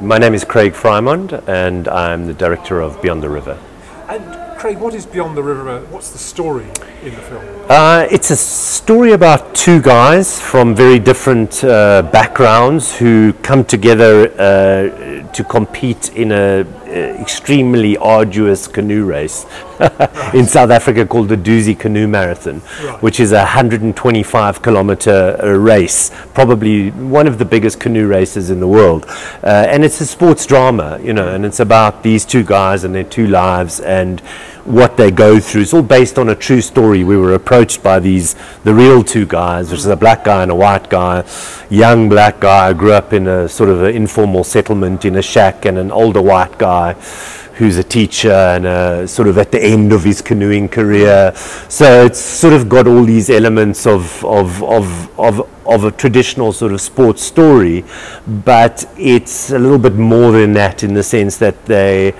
My name is Craig Freimond, and I'm the director of Beyond the River. And Craig, what is Beyond the River? What's the story in the film? Uh, it's a story about two guys from very different uh, backgrounds who come together uh, to compete in a uh, extremely arduous canoe race in South Africa called the Dusi Canoe Marathon, Right. which is a 125 kilometer uh, race, probably one of the biggest canoe races in the world. Uh, and it's a sports drama, you know, and it's about these two guys and their two lives and what they go through. It's all based on a true story. We were approached by these, the real two guys, which is a black guy and a white guy, young black guy, grew up in a sort of an informal settlement in a shack, and an older white guy who's a teacher and uh, sort of at the end of his canoeing career. So it's sort of got all these elements of, of, of, of, of a traditional sort of sports story, but it's a little bit more than that in the sense that they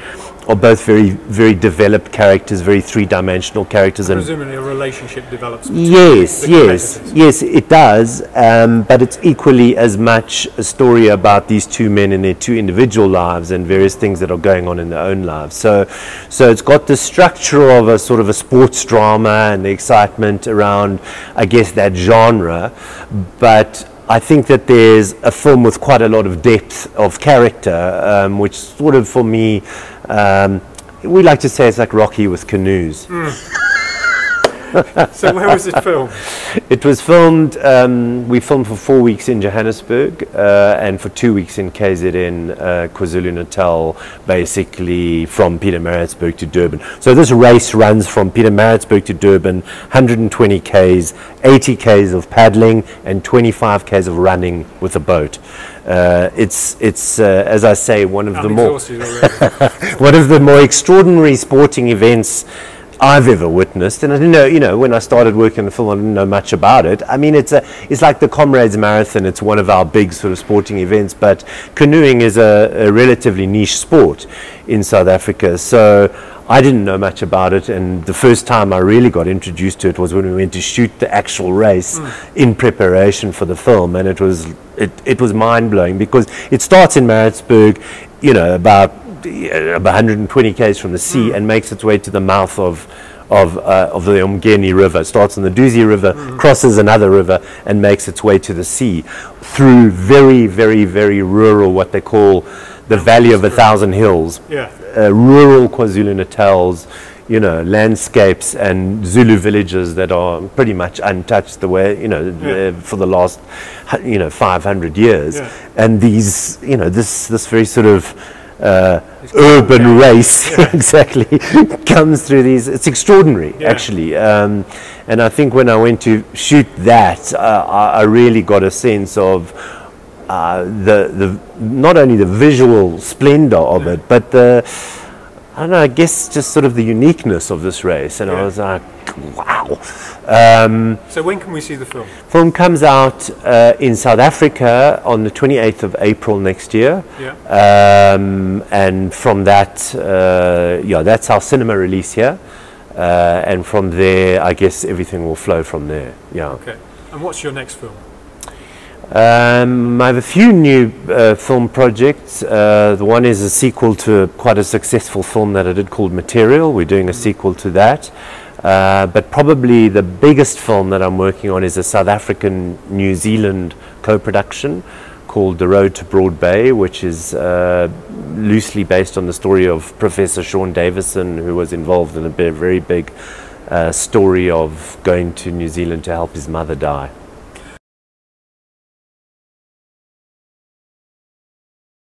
are both very, very developed characters, very three-dimensional characters, and Presumably, a relationship develops. Yes, yes, yes, it does. Um, but it's equally as much a story about these two men and their two individual lives and various things that are going on in their own lives. So, so it's got the structure of a sort of a sports drama and the excitement around, I guess, that genre. But I think that there's a film with quite a lot of depth of character, um, which sort of, for me, um, we like to say it's like Rocky with canoes. So, where was it filmed? It was filmed, um, we filmed for four weeks in Johannesburg uh, and for two weeks in KZN, uh, KwaZulu Natal, basically from Pietermaritzburg to Durban. So this race runs from Pietermaritzburg to Durban, 120 Ks, 80 Ks of paddling, and 25 Ks of running with a boat. Uh, it's, it's uh, as I say, one of I'm the more one of the more extraordinary sporting events I've ever witnessed. And I didn't know, you know, when I started working on the film, I didn't know much about it. I mean, it's a, it's like the Comrades Marathon. It's one of our big sort of sporting events. But canoeing is a, a relatively niche sport in South Africa. So I didn't know much about it. And the first time I really got introduced to it was when we went to shoot the actual race hmm. in preparation for the film. And it was, it, it was mind blowing because it starts in Maritzburg, you know, about 120 k's from the sea and makes its way to the mouth of of, uh, of the Umgeni River. It starts on the Dusi River, crosses another river, and makes its way to the sea through very, very, very rural, what they call the Valley of a Thousand Hills yeah. uh, rural KwaZulu Natal's, you know, landscapes and Zulu villages that are pretty much untouched the way, you know, Yeah. uh, for the last, you know, 500 years. Yeah. And these, you know, this, this very sort of uh, urban called- yeah. race exactly comes through these. It's extraordinary, Yeah. actually. Um, and I think when I went to shoot that, uh, I, I really got a sense of uh, the the not only the visual splendor of it, but the I don't know. I guess just sort of the uniqueness of this race, and I was like, wow. Um, So, when can we see the film? film comes out uh, in South Africa on the 28th of April next year. Yeah. Um, and from that, uh, yeah, that's our cinema release here. Uh, and from there, I guess everything will flow from there. Yeah. Okay. And what's your next film? Um, I have a few new uh, film projects. Uh, the one is a sequel to quite a successful film that I did called Material. We're doing a sequel to that. Uh, but probably the biggest film that I'm working on is a South African New Zealand co production called The Road to Broad Bay, which is uh, loosely based on the story of Professor Sean Davison, who was involved in a very big uh, story of going to New Zealand to help his mother die.